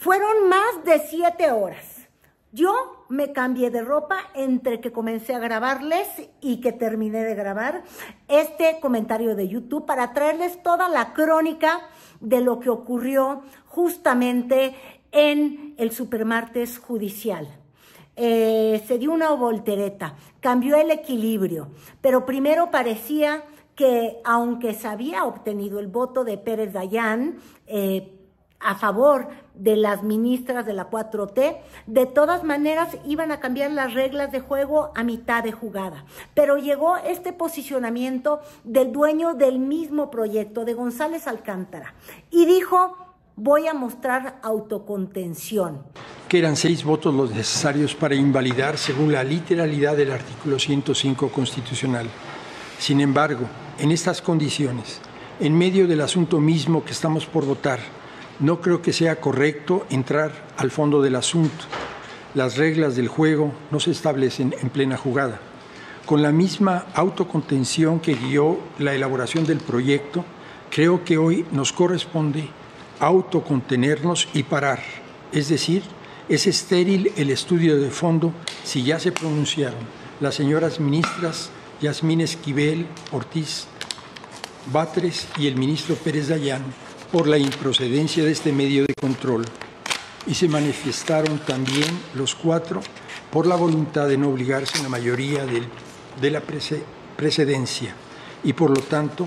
Fueron más de siete horas. Yo me cambié de ropa entre que comencé a grabarles y que terminé de grabar este comentario de YouTube para traerles toda la crónica de lo que ocurrió justamente en el supermartes judicial. Eh, se dio una voltereta, cambió el equilibrio, pero primero parecía que aunque se había obtenido el voto de Pérez Dayán, eh, a favor de las ministras de la 4T, de todas maneras iban a cambiar las reglas de juego a mitad de jugada. Pero llegó este posicionamiento del dueño del mismo proyecto, de González Alcántara, y dijo, voy a mostrar autocontención. Que eran seis votos los necesarios para invalidar según la literalidad del artículo 105 constitucional. Sin embargo, en estas condiciones, en medio del asunto mismo que estamos por votar, no creo que sea correcto entrar al fondo del asunto. Las reglas del juego no se establecen en plena jugada. Con la misma autocontención que guió la elaboración del proyecto, creo que hoy nos corresponde autocontenernos y parar. Es decir, es estéril el estudio de fondo si ya se pronunciaron las señoras ministras Yasmín Esquivel, Ortiz, Batres y el ministro Pérez Dayán por la improcedencia de este medio de control y se manifestaron también los cuatro por la voluntad de no obligarse en la mayoría de la precedencia y por lo tanto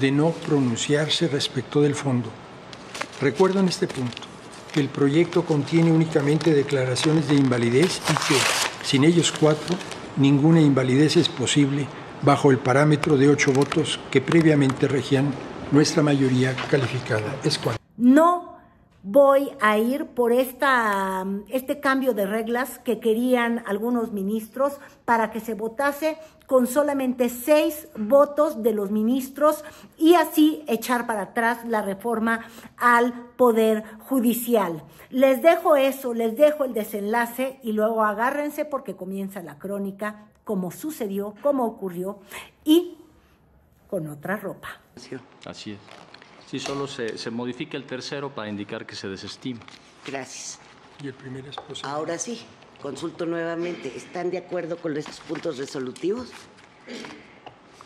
de no pronunciarse respecto del fondo. Recuerdo en este punto que el proyecto contiene únicamente declaraciones de invalidez y que, sin ellos cuatro, ninguna invalidez es posible bajo el parámetro de ocho votos que previamente regían nuestra mayoría calificada. Es cual. No voy a ir por esta, este cambio de reglas que querían algunos ministros para que se votase con solamente seis votos de los ministros y así echar para atrás la reforma al Poder Judicial. Les dejo eso, les dejo el desenlace y luego agárrense porque comienza la crónica, como sucedió, como ocurrió y con otra ropa. Así es. Sí, solo se, se modifica el tercero para indicar que se desestima. Gracias. Y el primer es posible. Ahora sí, consulto nuevamente. ¿Están de acuerdo con estos puntos resolutivos?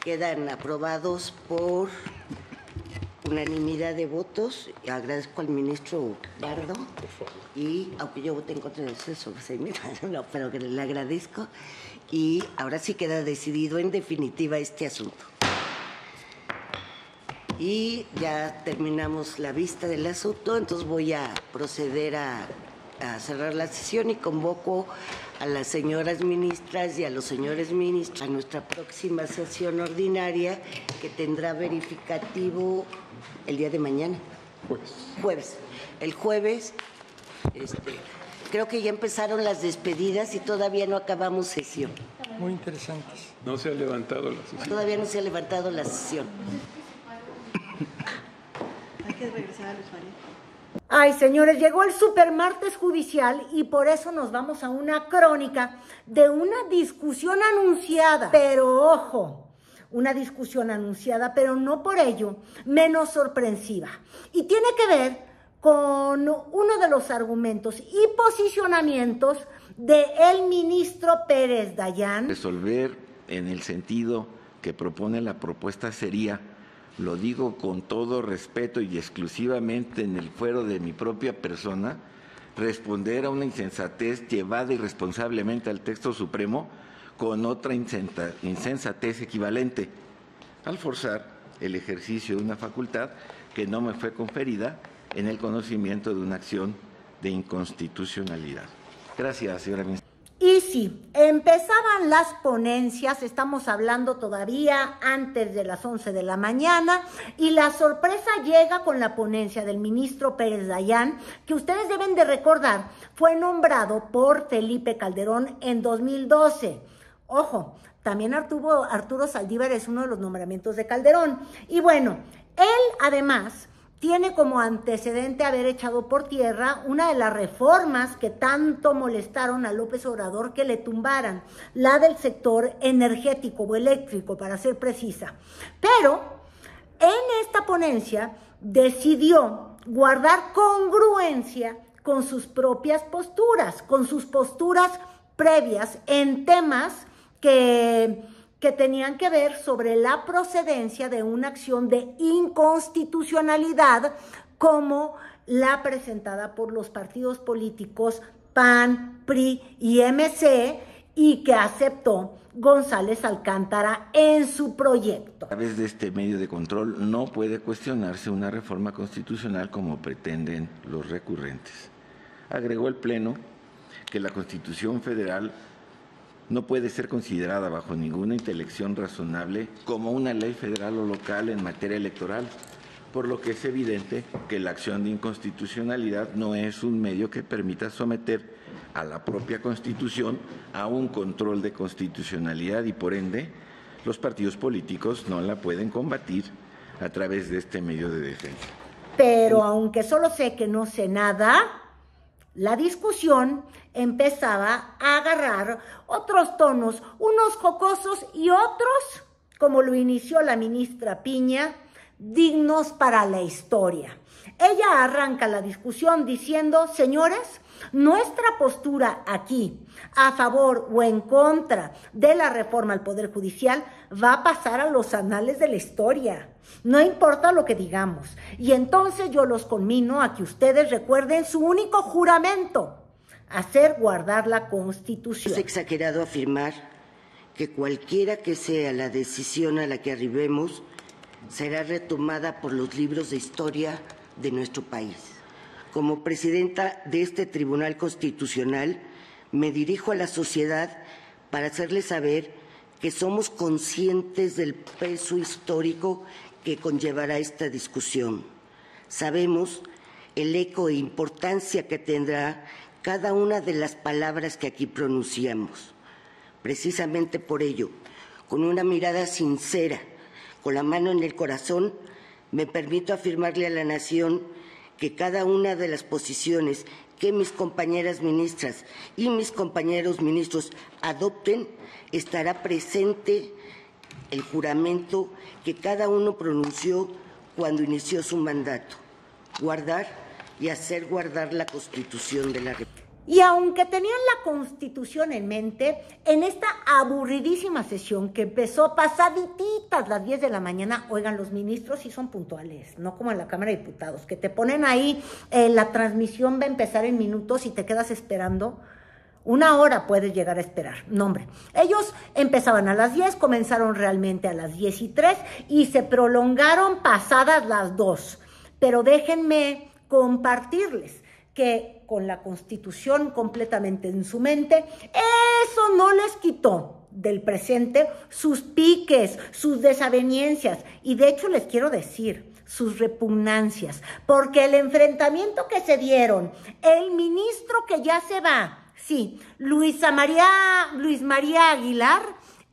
Quedan aprobados por unanimidad de votos. Agradezco al ministro Bardo. Y aunque yo voté en contra de eso, no, pero le agradezco. Y ahora sí queda decidido en definitiva este asunto. Y ya terminamos la vista del asunto, entonces voy a proceder a, cerrar la sesión y convoco a las señoras ministras y a los señores ministros a nuestra próxima sesión ordinaria que tendrá verificativo el día de mañana. Jueves. Jueves. El jueves, este, creo que ya empezaron las despedidas y todavía no acabamos sesión. Muy interesantes. No se ha levantado la sesión. Todavía no se ha levantado la sesión. Hay que regresar a los Ay, señores, llegó el supermartes judicial y por eso nos vamos a una crónica de una discusión anunciada. Pero ojo, una discusión anunciada, pero no por ello menos sorpresiva. Y tiene que ver con uno de los argumentos y posicionamientos de el ministro Pérez Dayán. Resolver en el sentido que propone la propuesta sería lo digo con todo respeto y exclusivamente en el fuero de mi propia persona, responder a una insensatez llevada irresponsablemente al texto supremo con otra insensatez equivalente, al forzar el ejercicio de una facultad que no me fue conferida en el conocimiento de una acción de inconstitucionalidad. Gracias, señora ministra. Sí, empezaban las ponencias, estamos hablando todavía antes de las 11 de la mañana, y la sorpresa llega con la ponencia del ministro Pérez Dayán, que ustedes deben de recordar, fue nombrado por Felipe Calderón en 2012. Ojo, también Arturo, Arturo Saldívar es uno de los nombramientos de Calderón. Y bueno, él además tiene como antecedente haber echado por tierra una de las reformas que tanto molestaron a López Obrador que le tumbaran, la del sector energético o eléctrico, para ser precisa. Pero en esta ponencia decidió guardar congruencia con sus propias posturas, con sus posturas previas en temas que, que tenían que ver sobre la procedencia de una acción de inconstitucionalidad como la presentada por los partidos políticos PAN, PRI y MC y que aceptó González Alcántara en su proyecto. A través de este medio de control no puede cuestionarse una reforma constitucional como pretenden los recurrentes. Agregó el Pleno que la Constitución Federal no puede ser considerada bajo ninguna intelección razonable como una ley federal o local en materia electoral, por lo que es evidente que la acción de inconstitucionalidad no es un medio que permita someter a la propia Constitución a un control de constitucionalidad y por ende los partidos políticos no la pueden combatir a través de este medio de defensa. Pero aunque solo sé que no sé nada, la discusión empezaba a agarrar otros tonos, unos jocosos y otros, como lo inició la ministra Piña, dignos para la historia. Ella arranca la discusión diciendo, señores, nuestra postura aquí, a favor o en contra de la reforma al Poder Judicial, va a pasar a los anales de la historia. No importa lo que digamos. Y entonces yo los conmino a que ustedes recuerden su único juramento, hacer guardar la Constitución. Es exagerado afirmar que cualquiera que sea la decisión a la que arribemos será retomada por los libros de historia de nuestro país. Como presidenta de este Tribunal Constitucional, me dirijo a la sociedad para hacerle saber que somos conscientes del peso histórico que conllevará esta discusión. Sabemos el eco e importancia que tendrá cada una de las palabras que aquí pronunciamos. Precisamente por ello, con una mirada sincera, con la mano en el corazón, me permito afirmarle a la Nación que cada una de las posiciones que mis compañeras ministras y mis compañeros ministros adopten estará presente el juramento que cada uno pronunció cuando inició su mandato, guardar y hacer guardar la Constitución de la República. Y aunque tenían la constitución en mente, en esta aburridísima sesión que empezó pasaditas las 10 de la mañana, oigan, los ministros sí son puntuales, no como en la Cámara de Diputados, que te ponen ahí, eh, la transmisión va a empezar en minutos y te quedas esperando. Una hora puedes llegar a esperar. No, hombre. Ellos empezaban a las 10, comenzaron realmente a las 10 y 3 y se prolongaron pasadas las 2. Pero déjenme compartirles que con la constitución completamente en su mente, eso no les quitó del presente sus piques, sus desavenencias. Y de hecho les quiero decir, sus repugnancias, porque el enfrentamiento que se dieron, el ministro que ya se va, sí, Luisa María, Luis María Aguilar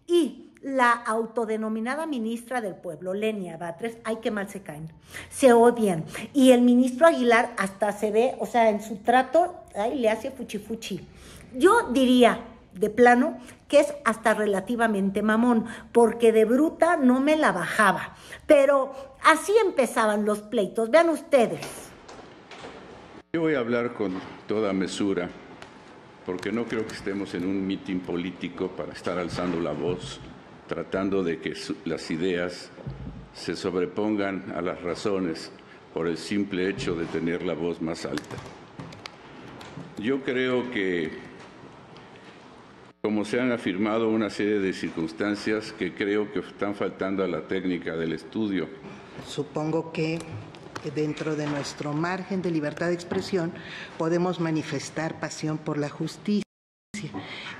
y la autodenominada ministra del pueblo, Lenia Batres, ay, qué mal se caen, se odian. Y el ministro Aguilar hasta se ve, o sea, en su trato, ay, le hace fuchi fuchi. Yo diría, de plano, que es hasta relativamente mamón, porque de bruta no me la bajaba. Pero así empezaban los pleitos, vean ustedes. Yo voy a hablar con toda mesura, porque no creo que estemos en un mitin político para estar alzando la voz tratando de que las ideas se sobrepongan a las razones por el simple hecho de tener la voz más alta. Yo creo que, como se han afirmado una serie de circunstancias que creo que están faltando a la técnica del estudio. Supongo que dentro de nuestro margen de libertad de expresión podemos manifestar pasión por la justicia.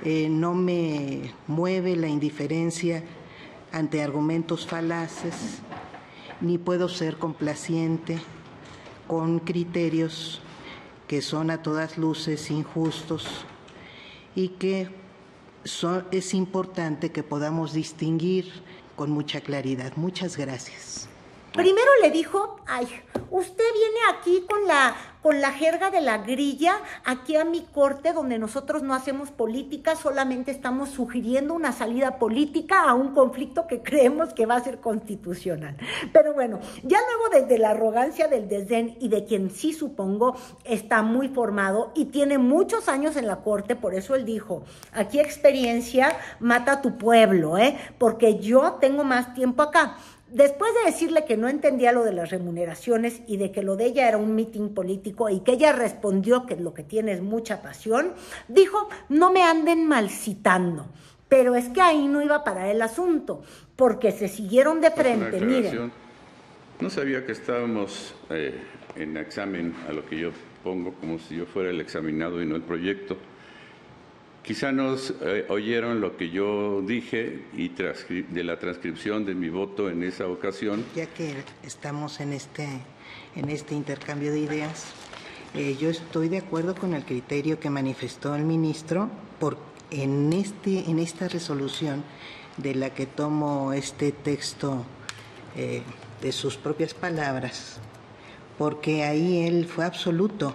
Eh, no me mueve la indiferencia ante argumentos falaces, ni puedo ser complaciente con criterios que son a todas luces injustos y que es importante que podamos distinguir con mucha claridad. Muchas gracias. Primero le dijo, ay, usted viene aquí con la, con la jerga de la grilla, aquí a mi corte donde nosotros no hacemos política, solamente estamos sugiriendo una salida política a un conflicto que creemos que va a ser constitucional. Pero bueno, ya luego desde la arrogancia del desdén y de quien sí supongo está muy formado y tiene muchos años en la corte, por eso él dijo, aquí experiencia mata a tu pueblo, ¿eh? porque yo tengo más tiempo acá. Después de decirle que no entendía lo de las remuneraciones y de que lo de ella era un mitin político y que ella respondió que lo que tiene es mucha pasión, dijo, no me anden malcitando. Pero es que ahí no iba para el asunto, porque se siguieron de frente, miren. No sabía que estábamos eh, en examen a lo que yo pongo como si yo fuera el examinado y no el proyecto. Quizá nos eh, oyeron lo que yo dije y de la transcripción de mi voto en esa ocasión. Ya que estamos en este, en este intercambio de ideas, eh, yo estoy de acuerdo con el criterio que manifestó el ministro por, en, este, en esta resolución de la que tomo este texto eh, de sus propias palabras, porque ahí él fue absoluto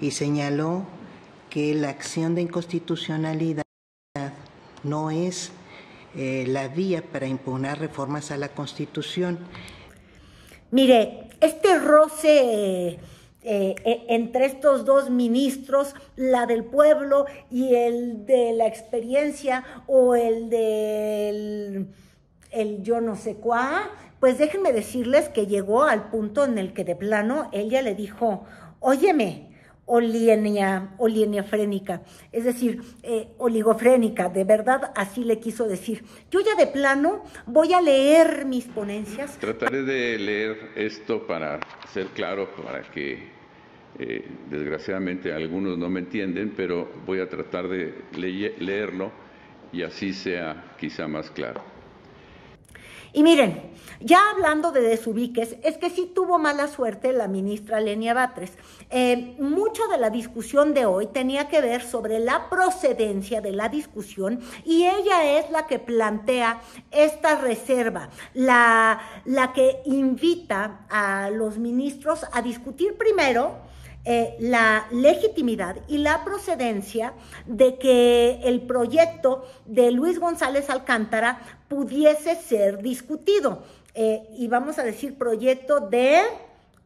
y señaló que la acción de inconstitucionalidad no es eh, la vía para impugnar reformas a la Constitución. Mire, este roce eh, eh, entre estos dos ministros, la del pueblo y el de la experiencia o el del el yo no sé cuá, pues déjenme decirles que llegó al punto en el que de plano ella le dijo, óyeme, olienia, olieniafrénica, es decir, eh, oligofrénica, de verdad así le quiso decir. Yo ya de plano voy a leer mis ponencias. Trataré de leer esto para ser claro, para que eh, desgraciadamente algunos no me entienden, pero voy a tratar de leerlo y así sea quizá más claro. Y miren, ya hablando de desubiques, es que sí tuvo mala suerte la ministra Lenia Batres. Eh, mucho de la discusión de hoy tenía que ver sobre la procedencia de la discusión y ella es la que plantea esta reserva, la, la que invita a los ministros a discutir primero eh, la legitimidad y la procedencia de que el proyecto de Luis González Alcántara pudiese ser discutido. Eh, y vamos a decir proyecto de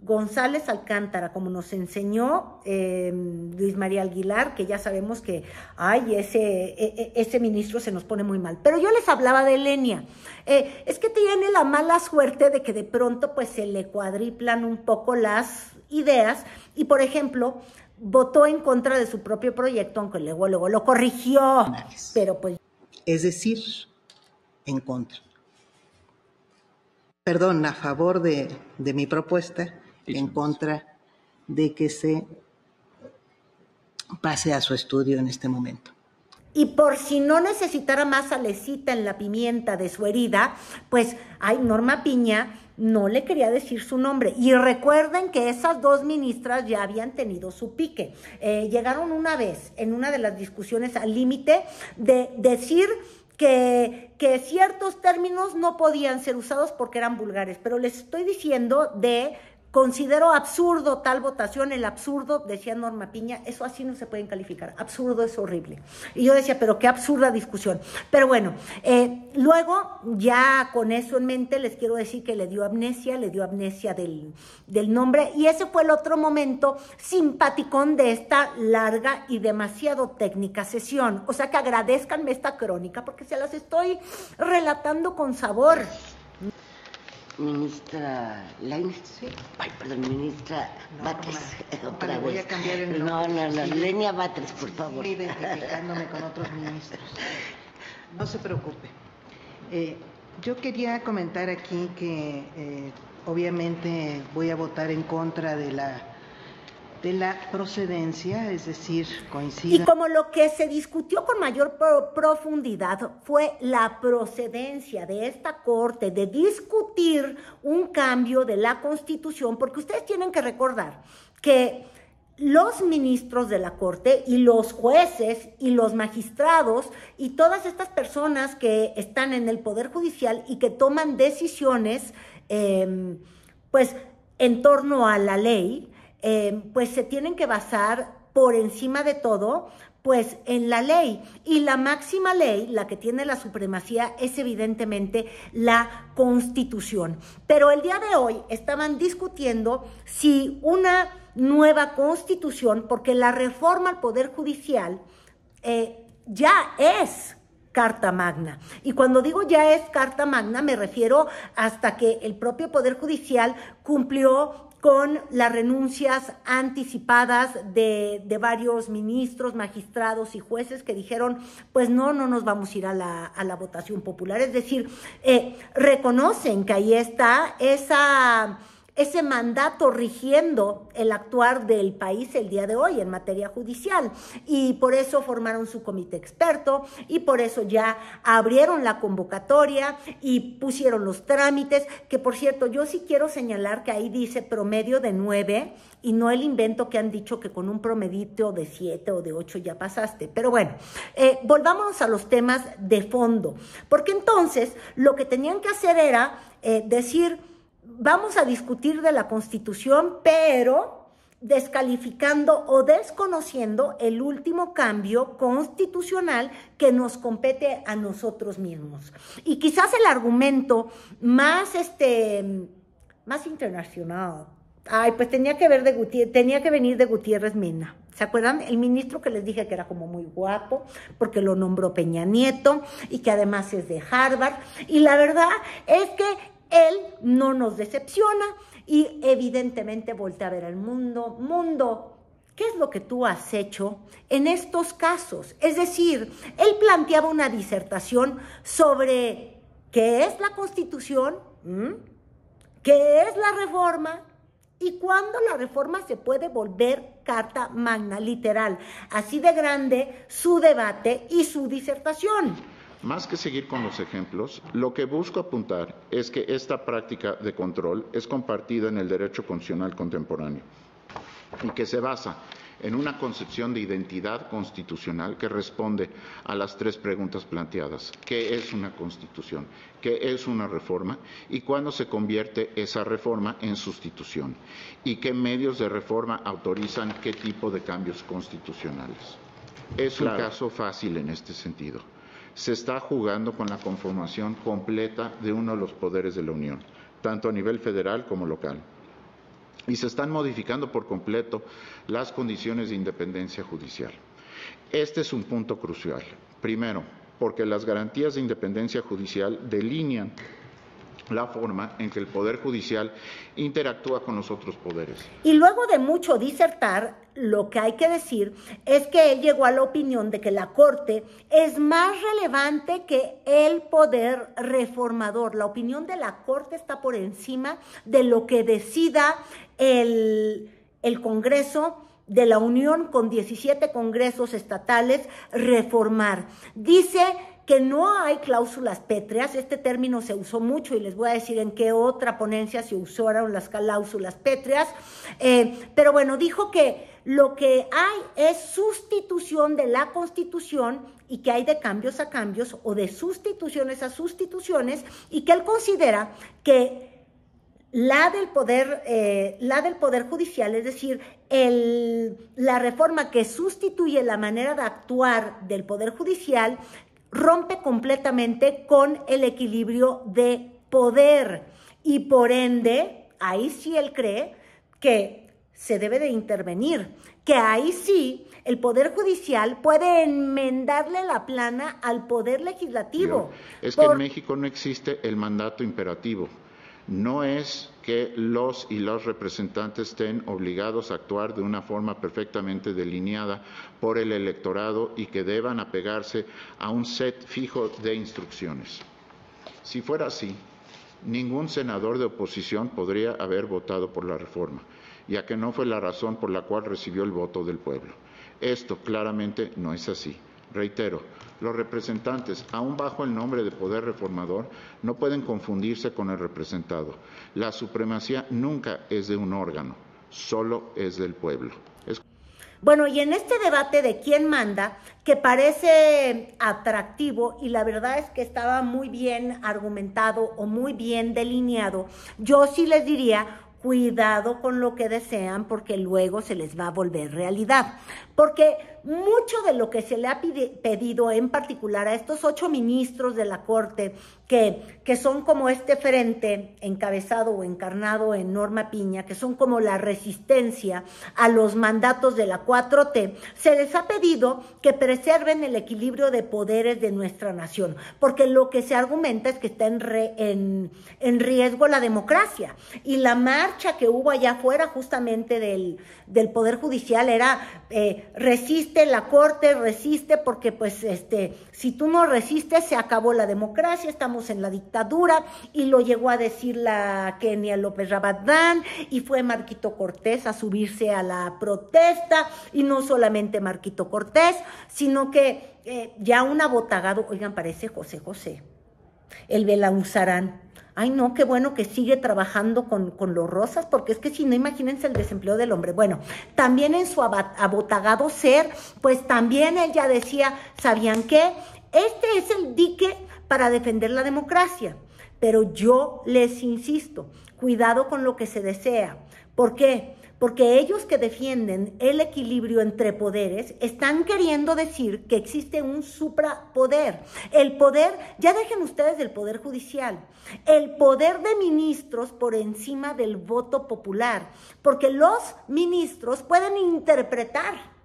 González Alcántara, como nos enseñó eh, Luis María Aguilar, que ya sabemos que, ay, ese, e, e, ese ministro se nos pone muy mal. Pero yo les hablaba de Lenia. es que tiene la mala suerte de que de pronto pues se le cuadriplan un poco las ideas y, por ejemplo, votó en contra de su propio proyecto, aunque luego, luego lo corrigió, pero pues... Es decir, en contra. Perdón, a favor de, de mi propuesta, en contra de que se pase a su estudio en este momento. Y por si no necesitara más salecita en la pimienta de su herida, pues, ay, Norma Piña no le quería decir su nombre. Y recuerden que esas dos ministras ya habían tenido su pique. Eh, llegaron una vez en una de las discusiones al límite de decir que, que, ciertos términos no podían ser usados porque eran vulgares, pero les estoy diciendo de Considero absurdo tal votación, el absurdo, decía Norma Piña, eso así no se pueden calificar, absurdo es horrible. Y yo decía, pero qué absurda discusión. Pero bueno, eh, luego ya con eso en mente les quiero decir que le dio amnesia, le dio amnesia del, del nombre y ese fue el otro momento simpaticón de esta larga y demasiado técnica sesión. O sea que agradezcanme esta crónica porque se las estoy relatando con sabor ministra Lainez. Sí. Ay, perdón, ministra no, Batres. Otra voy a cambiar el nombre. No, no, no, Lenia Batres, por favor. Identificándome con otros ministros. No se preocupe. Eh, yo quería comentar aquí que eh, obviamente voy a votar en contra de la de la procedencia, es decir, coincide. Y como lo que se discutió con mayor profundidad fue la procedencia de esta Corte de discutir un cambio de la Constitución, porque ustedes tienen que recordar que los ministros de la Corte y los jueces y los magistrados y todas estas personas que están en el Poder Judicial y que toman decisiones em, pues en torno a la ley, em, pues se tienen que basar por encima de todo pues en la ley. Y la máxima ley, la que tiene la supremacía, es evidentemente la constitución. Pero el día de hoy estaban discutiendo si una nueva constitución, porque la reforma al Poder Judicial eh, ya es Carta Magna. Y cuando digo ya es Carta Magna, me refiero hasta que el propio Poder Judicial cumplió con las renuncias anticipadas de, varios ministros, magistrados y jueces que dijeron, pues no, no nos vamos a ir a la, votación popular. Es decir, eh, reconocen que ahí está esa ese mandato rigiendo el actuar del país el día de hoy en materia judicial. Y por eso formaron su comité experto y por eso ya abrieron la convocatoria y pusieron los trámites, que por cierto, yo sí quiero señalar que ahí dice promedio de nueve y no el invento que han dicho que con un promedito de siete o de ocho ya pasaste. Pero bueno, eh, volvámonos a los temas de fondo, porque entonces lo que tenían que hacer era eh, decir, vamos a discutir de la Constitución, pero descalificando o desconociendo el último cambio constitucional que nos compete a nosotros mismos. Y quizás el argumento más este más internacional. Ay, pues tenía que ver de tenía que venir de Gutiérrez Mina. ¿Se acuerdan? El ministro que les dije que era como muy guapo, porque lo nombró Peña Nieto y que además es de Harvard. Y la verdad es que él no nos decepciona y evidentemente voltea a ver al mundo. Mundo, ¿qué es lo que tú has hecho en estos casos? Es decir, él planteaba una disertación sobre qué es la constitución, qué es la reforma y cuándo la reforma se puede volver carta magna, literal. Así de grande su debate y su disertación. Más que seguir con los ejemplos, lo que busco apuntar es que esta práctica de control es compartida en el derecho constitucional contemporáneo y que se basa en una concepción de identidad constitucional que responde a las tres preguntas planteadas. ¿Qué es una constitución? ¿Qué es una reforma? ¿Y cuándo se convierte esa reforma en sustitución? ¿Y qué medios de reforma autorizan qué tipo de cambios constitucionales? Es un caso fácil en este sentido se está jugando con la conformación completa de uno de los poderes de la Unión, tanto a nivel federal como local. Y se están modificando por completo las condiciones de independencia judicial. Este es un punto crucial. Primero, porque las garantías de independencia judicial delinean la forma en que el Poder Judicial interactúa con los otros poderes. Y luego de mucho disertar, lo que hay que decir es que él llegó a la opinión de que la Corte es más relevante que el poder reformador. La opinión de la Corte está por encima de lo que decida el, el Congreso de la Unión con 17 congresos estatales reformar. Dice que no hay cláusulas pétreas, este término se usó mucho y les voy a decir en qué otra ponencia se usaron las cláusulas pétreas, eh, pero bueno, dijo que lo que hay es sustitución de la constitución y que hay de cambios a cambios o de sustituciones a sustituciones y que él considera que la del poder, eh, la del poder judicial, es decir, la reforma que sustituye la manera de actuar del poder judicial, rompe completamente con el equilibrio de poder y por ende, ahí sí él cree que se debe de intervenir, que ahí sí el Poder Judicial puede enmendarle la plana al Poder Legislativo. Es que en México no existe el mandato imperativo. No es que los y los representantes estén obligados a actuar de una forma perfectamente delineada por el electorado y que deban apegarse a un set fijo de instrucciones. Si fuera así, ningún senador de oposición podría haber votado por la reforma, ya que no fue la razón por la cual recibió el voto del pueblo. Esto claramente no es así. Reitero, los representantes, aún bajo el nombre de poder reformador, no pueden confundirse con el representado. La supremacía nunca es de un órgano, solo es del pueblo. Bueno, y en este debate de quién manda, que parece atractivo y la verdad es que estaba muy bien argumentado o muy bien delineado, yo sí les diría, cuidado con lo que desean porque luego se les va a volver realidad. Porque mucho de lo que se le ha pedido en particular a estos ocho ministros de la Corte, que, que son como este frente encabezado o encarnado en Norma Piña, que son como la resistencia a los mandatos de la 4T, se les ha pedido que preserven el equilibrio de poderes de nuestra nación, porque lo que se argumenta es que está en, en, en riesgo la democracia. Y la marcha que hubo allá afuera justamente del, del Poder Judicial era eh, la Corte, resiste porque pues este, si tú no resistes se acabó la democracia, estamos en la dictadura. Y lo llegó a decir la Kenia López Rabadán y fue Marquito Cortés a subirse a la protesta. Y no solamente Marquito Cortés, sino que eh, ya un abotagado, oigan, parece José José, el Belauzarán Ay, no, qué bueno que sigue trabajando con, los rosas, porque es que si no, imagínense el desempleo del hombre. Bueno, también en su abotagado ser, pues también él ya decía, ¿sabían qué? Este es el dique para defender la democracia. Pero yo les insisto, cuidado con lo que se desea. ¿Por qué? Porque ellos que defienden el equilibrio entre poderes están queriendo decir que existe un suprapoder. El poder, ya dejen ustedes del poder judicial, el poder de ministros por encima del voto popular, porque los ministros pueden interpretar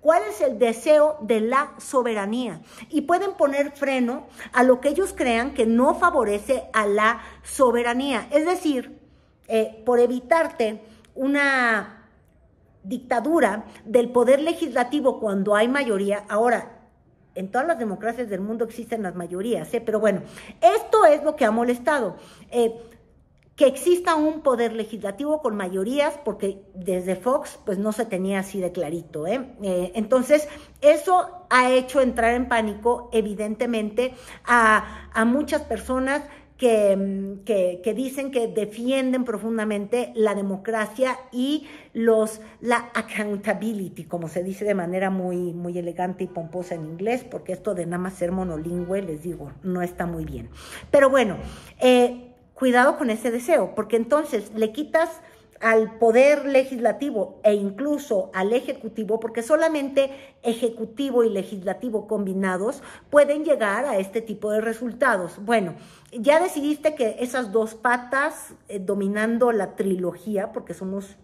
cuál es el deseo de la soberanía y pueden poner freno a lo que ellos crean que no favorece a la soberanía. Es decir, eh, por evitarte una dictadura del poder legislativo cuando hay mayoría. Ahora, en todas las democracias del mundo existen las mayorías, ¿eh? pero bueno, esto es lo que ha molestado. Eh, que exista un poder legislativo con mayorías, porque desde Fox pues no se tenía así de clarito. ¿eh? eh entonces, eso ha hecho entrar en pánico, evidentemente, a, a muchas personas Mm, que, que, dicen que defienden profundamente la democracia y los, la accountability, como se dice de manera muy, muy elegante y pomposa en inglés, porque esto de nada más ser monolingüe, les digo, no está muy bien. Pero bueno, eh, cuidado con ese deseo, porque entonces le quitas al poder legislativo e incluso al ejecutivo, porque solamente ejecutivo y legislativo combinados pueden llegar a este tipo de resultados. Bueno, ya decidiste que esas dos patas eh, dominando la trilogía, porque somos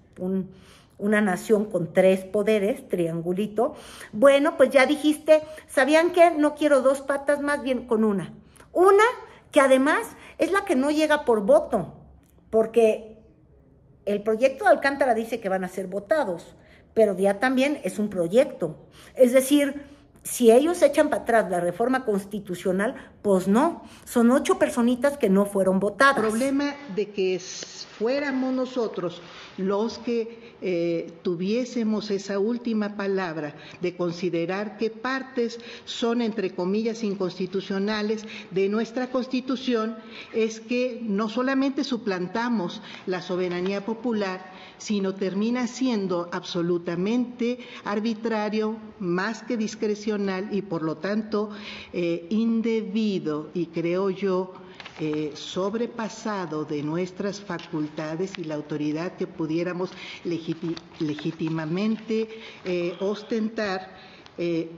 una nación con tres poderes, triangulito, bueno, pues ya dijiste, ¿sabían que no quiero dos patas, más bien con una? Una que además es la que no llega por voto, porque el proyecto de Alcántara dice que van a ser votados, pero ya también es un proyecto. Es decir, si ellos echan para atrás la reforma constitucional, pues no, son ocho personitas que no fueron votadas. El problema de que fuéramos nosotros los que eh, tuviésemos esa última palabra de considerar qué partes son, entre comillas, inconstitucionales de nuestra Constitución, es que no solamente suplantamos la soberanía popular, sino termina siendo absolutamente arbitrario, más que discrecional y por lo tanto eh, indebido. Y creo yo sobrepasado de nuestras facultades y la autoridad que pudiéramos legítimamente eh, ostentar eh,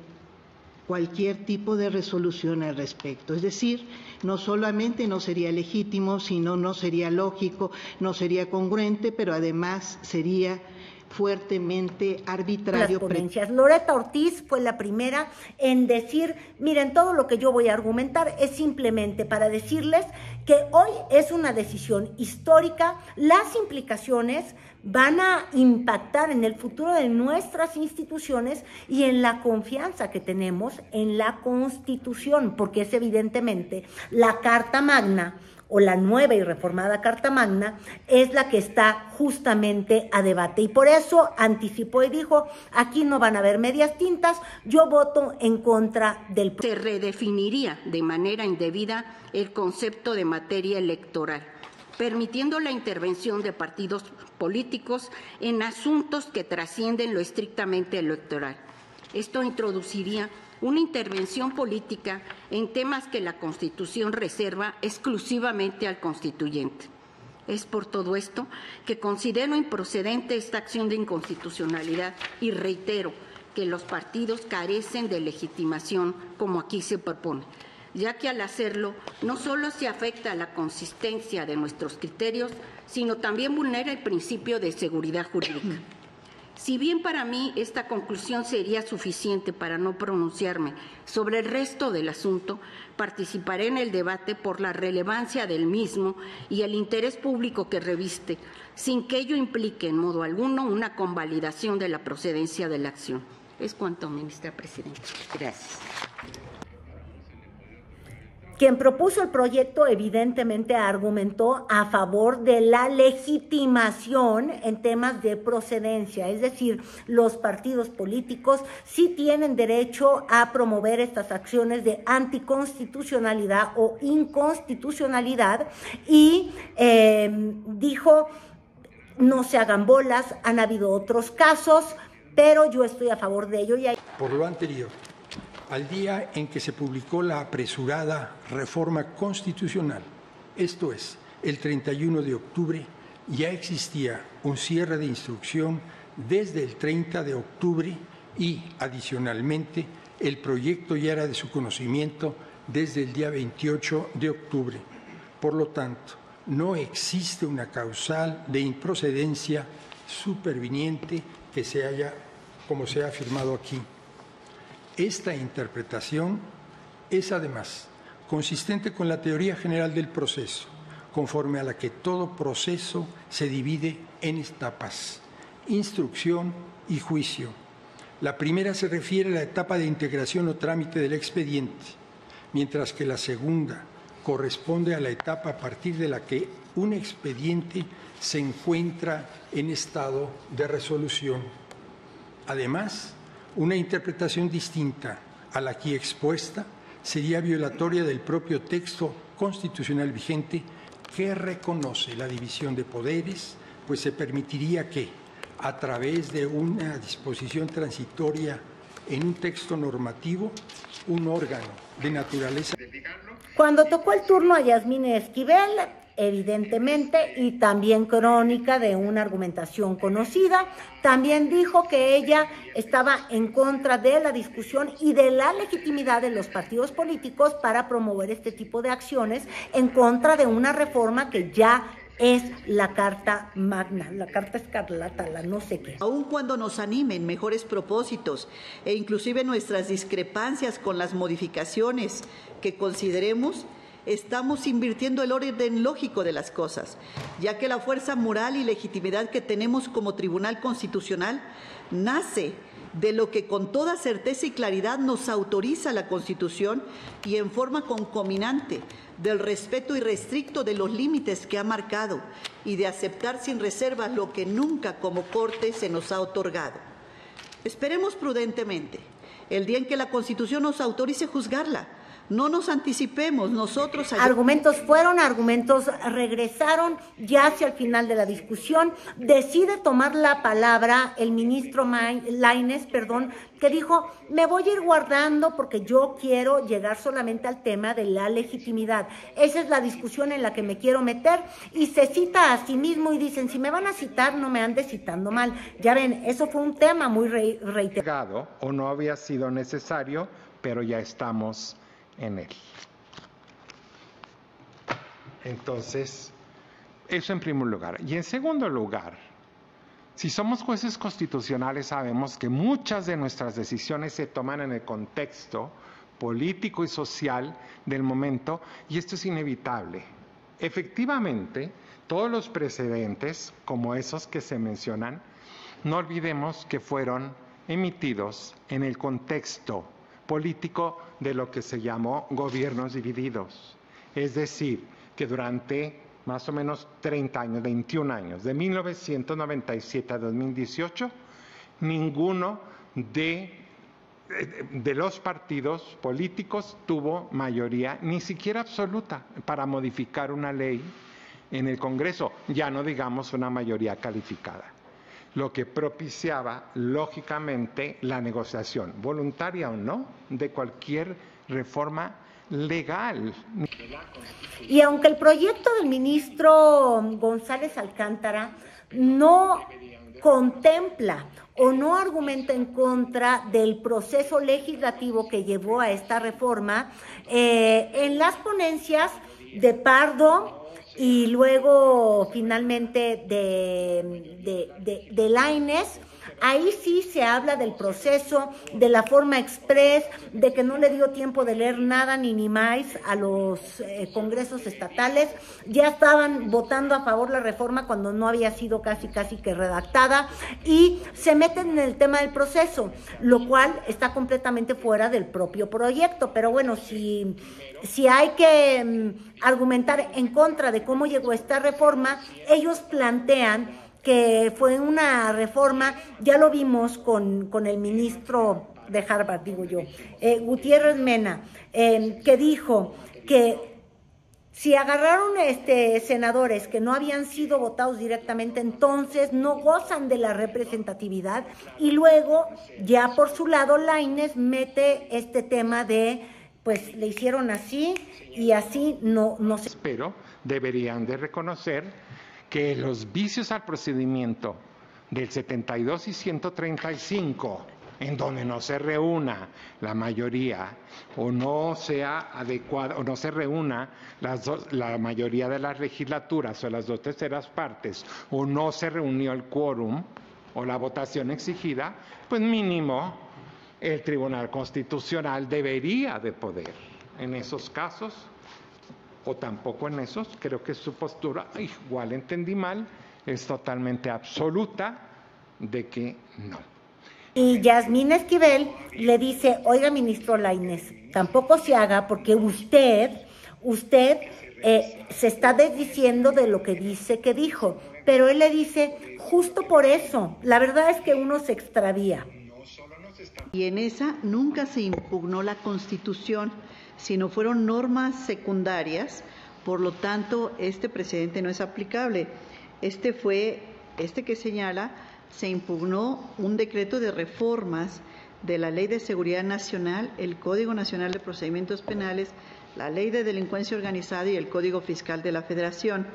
cualquier tipo de resolución al respecto. Es decir, no solamente no sería legítimo, sino no sería lógico, no sería congruente, pero además sería fuertemente arbitrario. Las Loreta Ortiz fue la primera en decir, miren, todo lo que yo voy a argumentar es simplemente para decirles que hoy es una decisión histórica, las implicaciones van a impactar en el futuro de nuestras instituciones y en la confianza que tenemos en la Constitución, porque es evidentemente la Carta Magna o la nueva y reformada Carta Magna es la que está justamente a debate. Y por eso anticipó y dijo, aquí no van a haber medias tintas, yo voto en contra del... Se redefiniría de manera indebida el concepto de materia electoral permitiendo la intervención de partidos políticos en asuntos que trascienden lo estrictamente electoral. Esto introduciría una intervención política en temas que la Constitución reserva exclusivamente al constituyente. Es por todo esto que considero improcedente esta acción de inconstitucionalidad y reitero que los partidos carecen de legitimación como aquí se propone, ya que al hacerlo no solo se afecta a la consistencia de nuestros criterios, sino también vulnera el principio de seguridad jurídica. Si bien para mí esta conclusión sería suficiente para no pronunciarme sobre el resto del asunto, participaré en el debate por la relevancia del mismo y el interés público que reviste, sin que ello implique en modo alguno una convalidación de la procedencia de la acción. Es cuanto, ministra Presidenta. Gracias. Quien propuso el proyecto evidentemente argumentó a favor de la legitimación en temas de procedencia, es decir, los partidos políticos sí tienen derecho a promover estas acciones de anticonstitucionalidad o inconstitucionalidad y eh, dijo, no se hagan bolas, han habido otros casos, pero yo estoy a favor de ello. Y. Por lo anterior al día en que se publicó la apresurada reforma constitucional, esto es, el 31 de octubre, ya existía un cierre de instrucción desde el 30 de octubre y, adicionalmente, el proyecto ya era de su conocimiento desde el día 28 de octubre. Por lo tanto, no existe una causal de improcedencia superviniente que se haya, como se ha afirmado aquí. Esta interpretación es además consistente con la teoría general del proceso, conforme a la que todo proceso se divide en etapas, instrucción y juicio. La primera se refiere a la etapa de integración o trámite del expediente, mientras que la segunda corresponde a la etapa a partir de la que un expediente se encuentra en estado de resolución. Además, una interpretación distinta a la aquí expuesta sería violatoria del propio texto constitucional vigente que reconoce la división de poderes, pues se permitiría que, a través de una disposición transitoria en un texto normativo, un órgano de naturaleza. Cuando tocó el turno a Yasmín Esquivel, evidentemente, y también crónica de una argumentación conocida. También dijo que ella estaba en contra de la discusión y de la legitimidad de los partidos políticos para promover este tipo de acciones en contra de una reforma que ya es la carta magna, la carta escarlata, la no sé qué. Aun cuando nos animen mejores propósitos e inclusive nuestras discrepancias con las modificaciones que consideremos, estamos invirtiendo el orden lógico de las cosas, ya que la fuerza moral y legitimidad que tenemos como Tribunal Constitucional nace de lo que con toda certeza y claridad nos autoriza la Constitución y en forma concominante del respeto irrestricto de los límites que ha marcado y de aceptar sin reservas lo que nunca como Corte se nos ha otorgado. Esperemos prudentemente el día en que la Constitución nos autorice juzgarla no nos anticipemos nosotros. Argumentos fueron, argumentos regresaron, ya hacia el final de la discusión. Decide tomar la palabra el ministro Laines, perdón, que dijo, me voy a ir guardando porque yo quiero llegar solamente al tema de la legitimidad. Esa es la discusión en la que me quiero meter y se cita a sí mismo y dicen, si me van a citar, no me ande citando mal. Ya ven, eso fue un tema muy reiterado. O no había sido necesario, pero ya estamos en él. Entonces, eso en primer lugar. Y en segundo lugar, si somos jueces constitucionales sabemos que muchas de nuestras decisiones se toman en el contexto político y social del momento y esto es inevitable. Efectivamente, todos los precedentes, como esos que se mencionan, no olvidemos que fueron emitidos en el contexto político de lo que se llamó gobiernos divididos. Es decir, que durante más o menos 30 años, 21 años, de 1997 a 2018, ninguno de, de los partidos políticos tuvo mayoría, ni siquiera absoluta, para modificar una ley en el Congreso, ya no digamos una mayoría calificada, lo que propiciaba lógicamente la negociación, voluntaria o no, de cualquier reforma legal. Y aunque el proyecto del ministro González Alcántara no contempla o no argumenta en contra del proceso legislativo que llevó a esta reforma, eh, en las ponencias de Pardo y luego finalmente de, de, de, de Ahí sí se habla del proceso, de la forma express, de que no le dio tiempo de leer nada ni ni más a los eh, congresos estatales. Ya estaban votando a favor la reforma cuando no había sido casi casi que redactada y se meten en el tema del proceso, lo cual está completamente fuera del propio proyecto. Pero bueno, si, si hay que mm, argumentar en contra de cómo llegó esta reforma, ellos plantean que fue una reforma, ya lo vimos con, con el ministro de Harvard, digo yo, eh, Gutiérrez Mena, eh, que dijo que si agarraron este, senadores que no habían sido votados directamente, entonces no gozan de la representatividad. Y luego, ya por su lado, Laines mete este tema de, pues le hicieron así y así no, no se... Pero deberían de reconocer que los vicios al procedimiento del 72 y 135, en donde no se reúna la mayoría o no sea adecuada o no se reúna la mayoría de las legislaturas o las dos terceras partes o no se reunió el quórum o la votación exigida, pues mínimo el Tribunal Constitucional debería de poder en esos casos o tampoco en esos, creo que su postura, igual entendí mal, es totalmente absoluta de que no. Y Yasmín Esquivel le dice, oiga, ministro Laines, tampoco se haga porque usted, usted eh, se está desdiciendo de lo que dice que dijo. Pero él le dice, justo por eso, la verdad es que uno se extravía. Y en esa nunca se impugnó la constitución sino fueron normas secundarias, por lo tanto, este precedente no es aplicable. Este fue, este que señala, se impugnó un decreto de reformas de la Ley de Seguridad Nacional, el Código Nacional de Procedimientos Penales, la Ley de Delincuencia Organizada y el Código Fiscal de la Federación.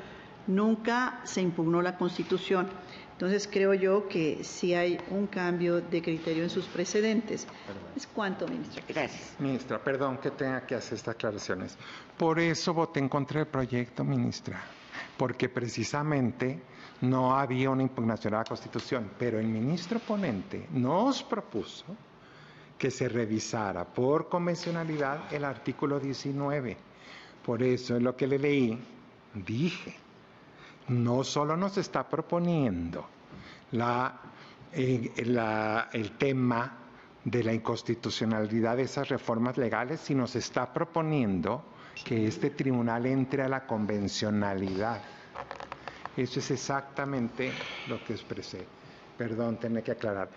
Nunca se impugnó la Constitución. Entonces creo yo que sí hay un cambio de criterio en sus precedentes. ¿Es cuánto, ministra? Gracias. Ministra, perdón que tenga que hacer estas aclaraciones. Por eso voté en contra del proyecto, ministra, porque precisamente no había una impugnación a la Constitución, pero el ministro ponente nos propuso que se revisara por convencionalidad el artículo 19. Por eso en lo que le leí dije no solo nos está proponiendo eh, el tema de la inconstitucionalidad de esas reformas legales, sino se está proponiendo que este tribunal entre a la convencionalidad. Eso es exactamente lo que expresé. Perdón, tenía que aclarar.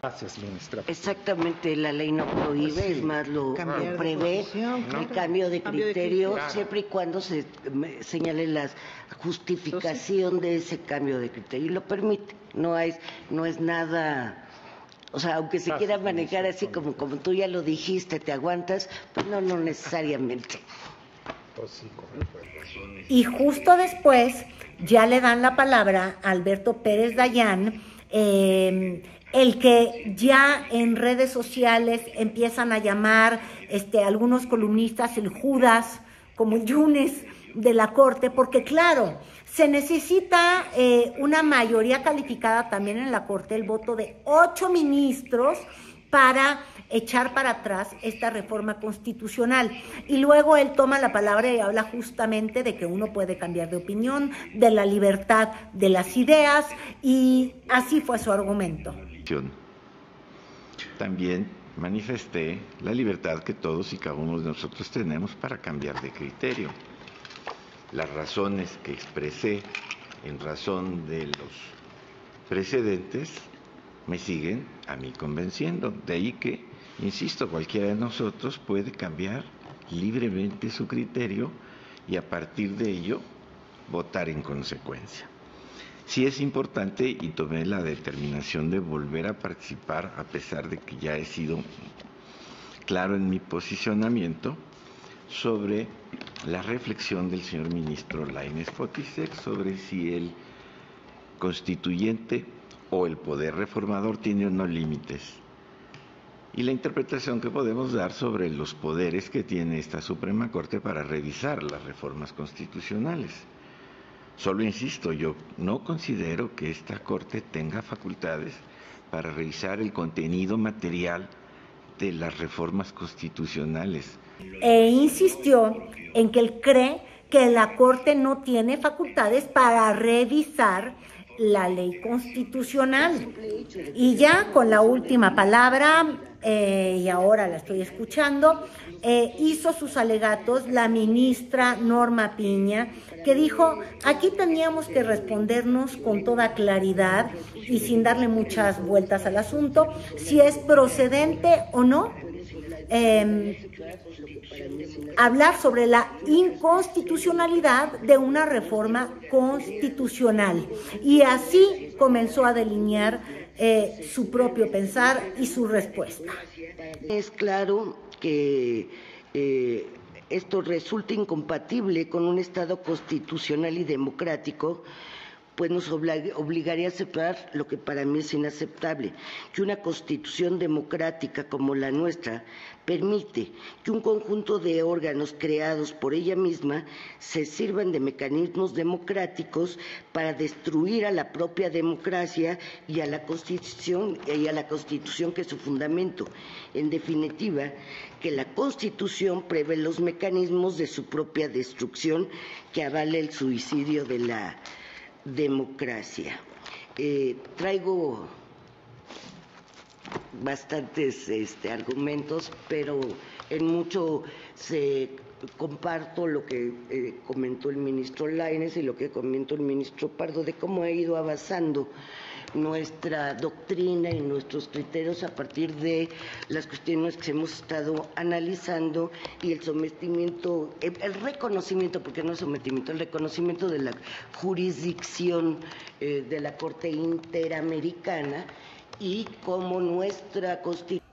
Gracias, ministra. Exactamente, la ley no prohíbe, es más, lo, prevé el cambio de criterio siempre y cuando se señale la justificación de ese cambio de criterio y lo permite. No es, no es nada. O sea, aunque se quiera manejar así como, como tú ya lo dijiste, te aguantas, pues no, no necesariamente. Pues y justo después ya le dan la palabra a Alberto Pérez Dayán, eh, el que ya en redes sociales empiezan a llamar este, algunos columnistas el Judas, como Yunes de la Corte, porque claro, se necesita eh, una mayoría calificada también en la Corte, el voto de ocho ministros para echar para atrás esta reforma constitucional. Y luego él toma la palabra y habla justamente de que uno puede cambiar de opinión, de la libertad de las ideas, y así fue su argumento. También manifesté la libertad que todos y cada uno de nosotros tenemos para cambiar de criterio. Las razones que expresé en razón de los precedentes me siguen a mí convenciendo. De ahí que, insisto, cualquiera de nosotros puede cambiar libremente su criterio y a partir de ello votar en consecuencia. Sí es importante y tomé la determinación de volver a participar a pesar de que ya he sido claro en mi posicionamiento sobre la reflexión del señor ministro Lainez Fotisek sobre si el constituyente o el poder reformador tiene unos límites y la interpretación que podemos dar sobre los poderes que tiene esta Suprema Corte para revisar las reformas constitucionales. Solo insisto, yo no considero que esta Corte tenga facultades para revisar el contenido material de las reformas constitucionales. E insistió en que él cree que la Corte no tiene facultades para revisar la ley constitucional. Y ya con la última palabra, eh, y ahora la estoy escuchando, eh, hizo sus alegatos la ministra Norma Piña, que dijo, aquí teníamos que respondernos con toda claridad y sin darle muchas vueltas al asunto, si es procedente o no em, hablar sobre la inconstitucionalidad de una reforma constitucional. Y así comenzó a delinear eh, su propio pensar y su respuesta. Es claro que eh, esto resulta incompatible con un Estado constitucional y democrático pues nos obligaría a aceptar lo que para mí es inaceptable, que una constitución democrática como la nuestra permite que un conjunto de órganos creados por ella misma se sirvan de mecanismos democráticos para destruir a la propia democracia y a la constitución y a la constitución que es su fundamento. En definitiva, que la constitución prevé los mecanismos de su propia destrucción que avale el suicidio de la democracia. Eh, traigo bastantes este, argumentos, pero en mucho se comparto lo que eh, comentó el ministro Laines y lo que comentó el ministro Pardo de cómo ha ido avanzando nuestra doctrina y nuestros criterios a partir de las cuestiones que hemos estado analizando y el sometimiento, el, reconocimiento, porque no sometimiento, el reconocimiento de la jurisdicción eh, de la Corte Interamericana y cómo nuestra constitución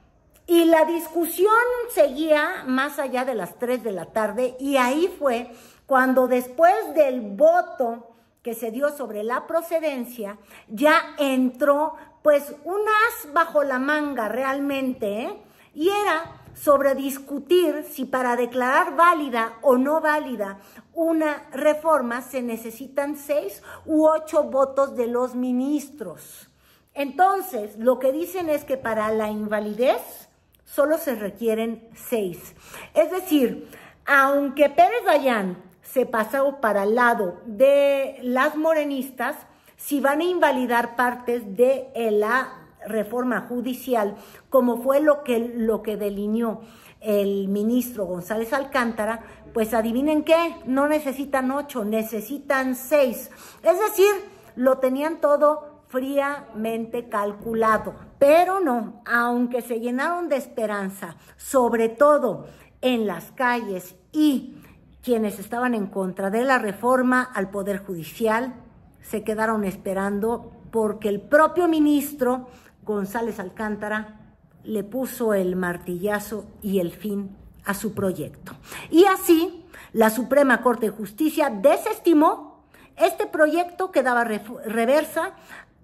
y la discusión seguía más allá de las 3 de la tarde y ahí fue cuando después del voto que se dio sobre la procedencia, ya entró pues un as bajo la manga realmente, ¿eh? y era sobre discutir si para declarar válida o no válida una reforma se necesitan seis u ocho votos de los ministros. Entonces, lo que dicen es que para la invalidez solo se requieren seis. Es decir, aunque Pérez Dayán se pasó para el lado de las morenistas si van a invalidar partes de la reforma judicial, como fue lo que, lo que delineó el ministro González Alcántara, pues adivinen qué, no necesitan ocho, necesitan seis. Es decir, lo tenían todo fríamente calculado, pero no, aunque se llenaron de esperanza, sobre todo en las calles y quienes estaban en contra de la reforma al Poder Judicial se quedaron esperando porque el propio ministro González Alcántara le puso el martillazo y el fin a su proyecto. Y así, la Suprema Corte de Justicia desestimó este proyecto que daba reversa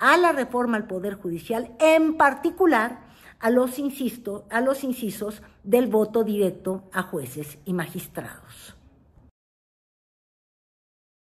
a la reforma al Poder Judicial, en particular a los, a los incisos del voto directo a jueces y magistrados.